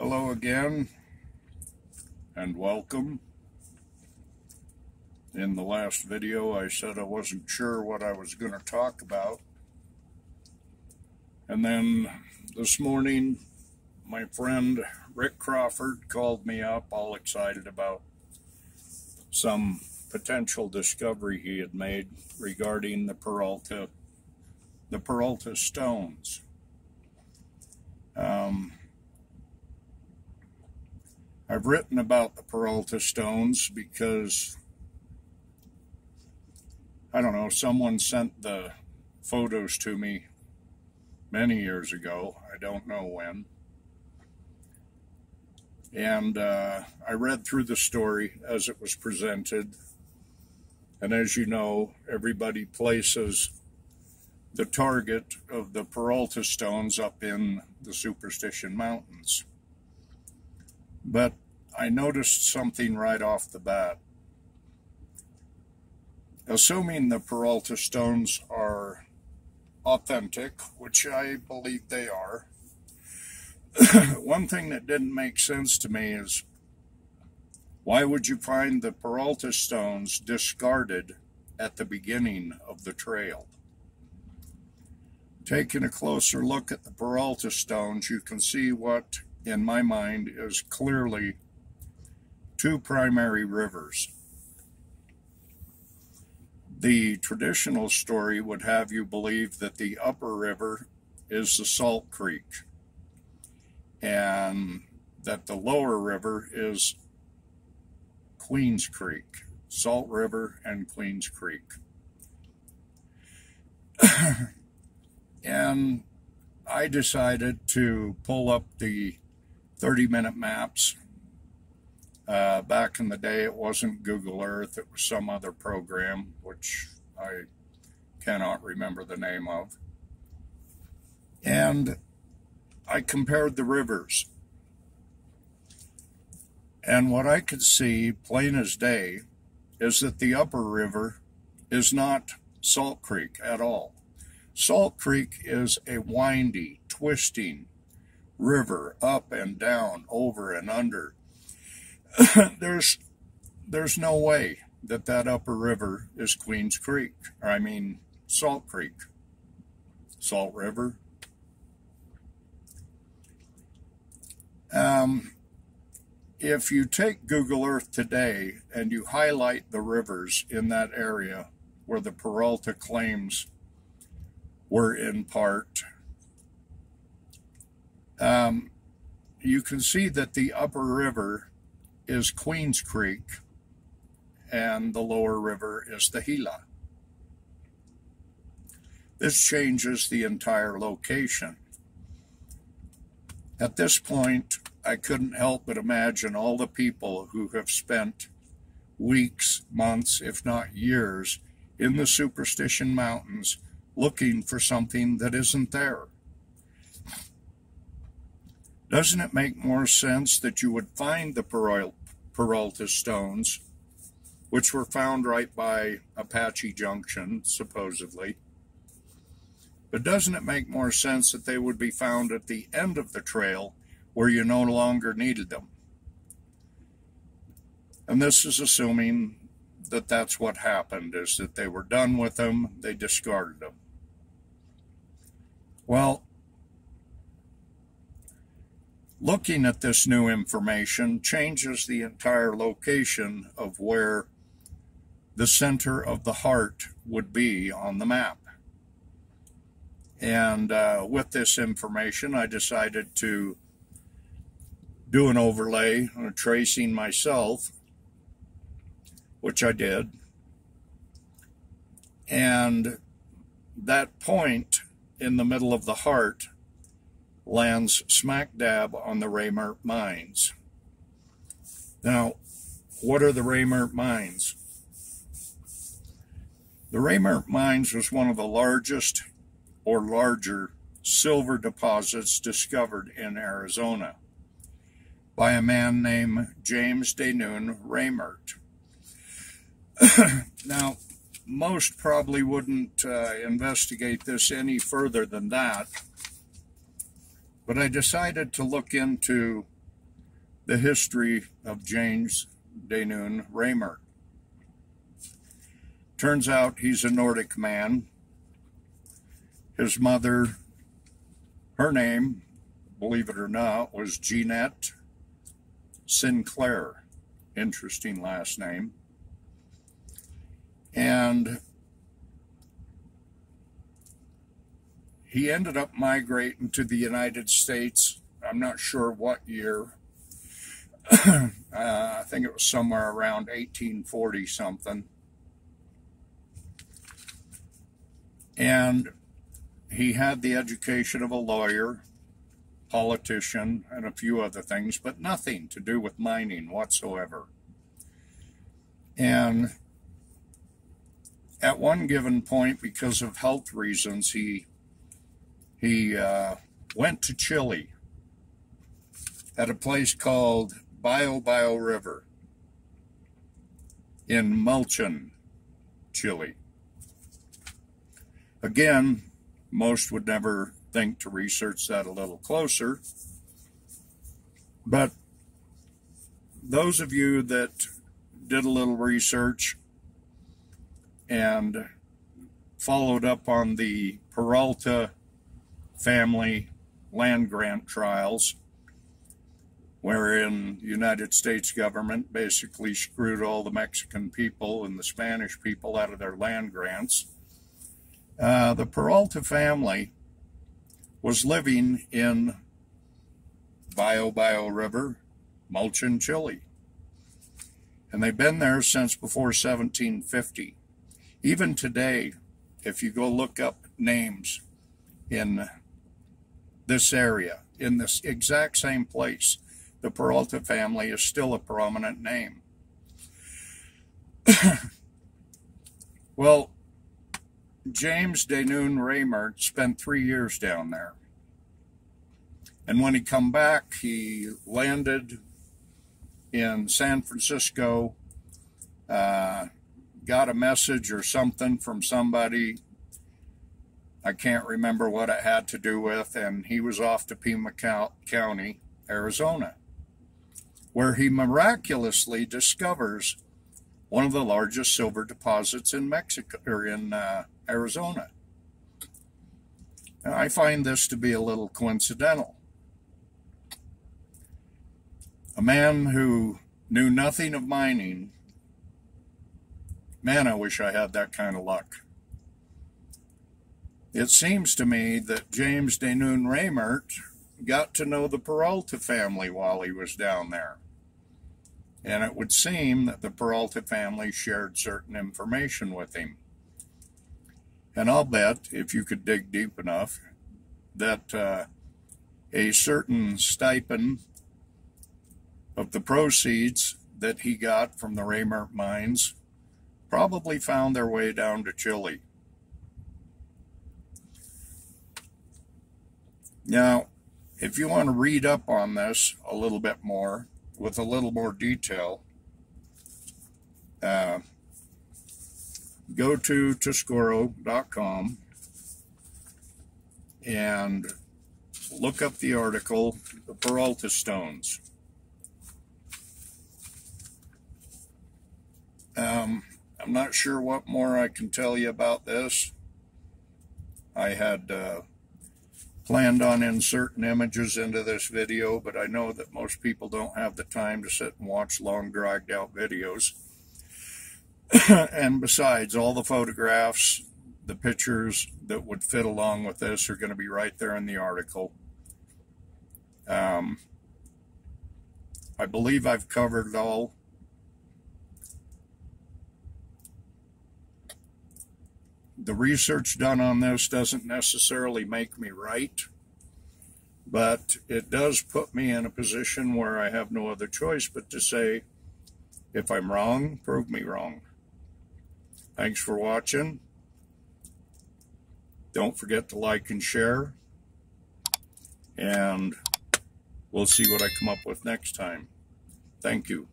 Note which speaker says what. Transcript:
Speaker 1: Hello again and welcome. In the last video I said I wasn't sure what I was going to talk about. And then this morning my friend Rick Crawford called me up all excited about some potential discovery he had made regarding the Peralta the Peralta stones. Um, I've written about the Peralta stones because, I don't know, someone sent the photos to me many years ago. I don't know when. And uh, I read through the story as it was presented. And as you know, everybody places the target of the Peralta stones up in the Superstition Mountains. But I noticed something right off the bat. Assuming the Peralta stones are authentic, which I believe they are, one thing that didn't make sense to me is why would you find the Peralta stones discarded at the beginning of the trail? Taking a closer look at the Peralta stones, you can see what, in my mind, is clearly two primary rivers. The traditional story would have you believe that the upper river is the Salt Creek and that the lower river is Queens Creek, Salt River and Queens Creek. And I decided to pull up the 30 minute maps. Uh, back in the day, it wasn't Google Earth, it was some other program, which I cannot remember the name of. And I compared the rivers. And what I could see, plain as day, is that the upper river is not Salt Creek at all. Salt Creek is a windy, twisting river up and down, over and under. there's there's no way that that upper river is Queens Creek. Or I mean Salt Creek. Salt River. Um, if you take Google Earth today and you highlight the rivers in that area where the Peralta claims were in part. Um, you can see that the upper river is Queens Creek and the lower river is the Gila. This changes the entire location. At this point, I couldn't help but imagine all the people who have spent weeks, months, if not years, in the Superstition Mountains looking for something that isn't there. Doesn't it make more sense that you would find the Peralta stones, which were found right by Apache Junction, supposedly? But doesn't it make more sense that they would be found at the end of the trail where you no longer needed them? And this is assuming that that's what happened, is that they were done with them, they discarded them. Well, looking at this new information changes the entire location of where the center of the heart would be on the map. And uh, with this information, I decided to do an overlay, on a tracing myself, which I did. And that point in the middle of the heart lands smack dab on the Reymert Mines. Now, what are the Reymert Mines? The Reymert Mines was one of the largest or larger silver deposits discovered in Arizona by a man named James Denoon Reymert. now, most probably wouldn't uh, investigate this any further than that. But I decided to look into the history of James Denoon Raymer. Turns out he's a Nordic man. His mother, her name, believe it or not, was Jeanette Sinclair. Interesting last name. And he ended up migrating to the United States. I'm not sure what year. uh, I think it was somewhere around 1840 something. And he had the education of a lawyer, politician, and a few other things, but nothing to do with mining whatsoever. And at one given point, because of health reasons, he he uh, went to Chile at a place called Biobío River in Mulchen, Chile. Again, most would never think to research that a little closer. But those of you that did a little research and followed up on the Peralta family land grant trials, wherein the United States government basically screwed all the Mexican people and the Spanish people out of their land grants uh, the Peralta family was living in Biobío River, Mulchen, Chile. And they've been there since before 1750. Even today, if you go look up names in this area, in this exact same place, the Peralta family is still a prominent name. well, James Denoon Reymert spent three years down there. And when he come back, he landed in San Francisco, uh, got a message or something from somebody. I can't remember what it had to do with, and he was off to Pima County, Arizona, where he miraculously discovers one of the largest silver deposits in Mexico or in uh, Arizona. I find this to be a little coincidental. A man who knew nothing of mining, man, I wish I had that kind of luck. It seems to me that James Denoon Reymert got to know the Peralta family while he was down there. And it would seem that the Peralta family shared certain information with him. And I'll bet, if you could dig deep enough, that uh, a certain stipend of the proceeds that he got from the Reymert mines probably found their way down to Chile. Now, if you want to read up on this a little bit more, with a little more detail, uh, go to Tuscoro.com and look up the article, The Peralta Stones. Um, I'm not sure what more I can tell you about this. I had uh, planned on inserting images into this video, but I know that most people don't have the time to sit and watch long, dragged out videos. and besides, all the photographs, the pictures that would fit along with this are going to be right there in the article. Um, I believe I've covered all. The research done on this doesn't necessarily make me right, but it does put me in a position where I have no other choice but to say, if I'm wrong, prove me wrong. Thanks for watching. Don't forget to like and share. And we'll see what I come up with next time. Thank you.